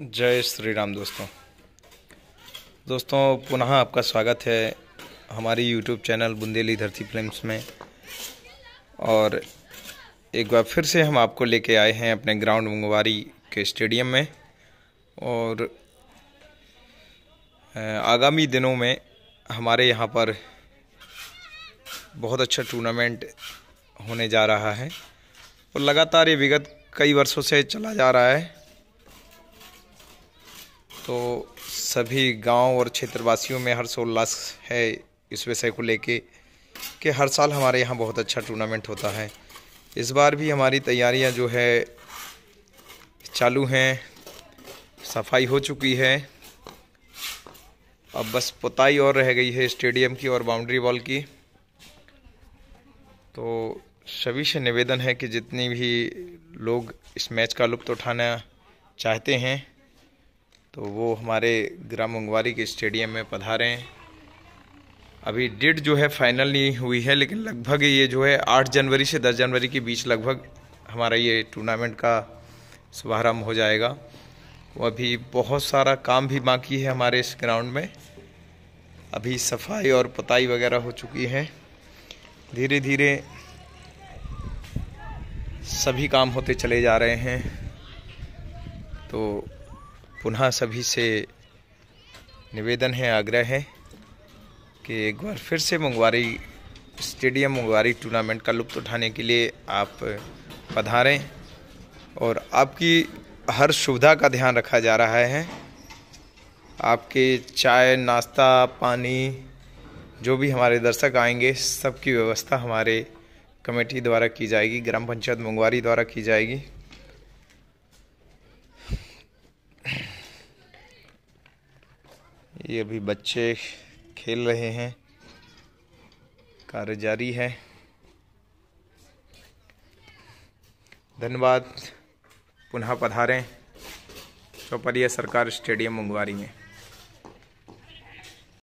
जय श्री राम दोस्तों। दोस्तों, पुनः आपका स्वागत है हमारी यूट्यूब चैनल बुंदेली धरती फिल्म्स में। और एक बार फिर से हम आपको लेके आए हैं अपने ग्राउंड मंगवारी के स्टेडियम में। और आगामी दिनों में हमारे यहाँ पर बहुत अच्छा टूर्नामेंट होने जा रहा है। और लगातार ये विगत कई वर्षों से चला जा रहा है। तो सभी गाँव और क्षेत्रवासियों में हर्षोल्लास है इस विषय को लेके कि हर साल हमारे यहाँ बहुत अच्छा टूर्नामेंट होता है। इस बार भी हमारी तैयारियाँ जो है चालू हैं, सफ़ाई हो चुकी है। अब बस पुताई और रह गई है स्टेडियम की और बाउंड्री वॉल की। तो सभी से निवेदन है कि जितनी भी लोग इस मैच का लुत्फ उठाना चाहते हैं तो वो हमारे ग्राम मंगवारी के स्टेडियम में पधारें अभी डेट जो है फाइनल नहीं हुई है, लेकिन लगभग ये जो है आठ जनवरी से दस जनवरी के बीच लगभग हमारा ये टूर्नामेंट का शुभारंभ हो जाएगा। वो अभी बहुत सारा काम भी बाकी है हमारे इस ग्राउंड में। अभी सफ़ाई और पताई वगैरह हो चुकी है। धीरे धीरे सभी काम होते चले जा रहे हैं। तो पुनः सभी से निवेदन है, आग्रह है कि एक बार फिर से मंगवारी स्टेडियम, मंगवारी टूर्नामेंट का लुत्फ उठाने के लिए आप पधारें और आपकी हर सुविधा का ध्यान रखा जा रहा है। आपके चाय, नाश्ता, पानी, जो भी हमारे दर्शक आएँगे, सबकी व्यवस्था हमारे कमेटी द्वारा की जाएगी, ग्राम पंचायत मंगवारी द्वारा की जाएगी। ये अभी बच्चे खेल रहे हैं। कार्य जारी है। धन्यवाद। पुनः पधारें। चौपरिया सरकार स्टेडियम मुंगवारी में।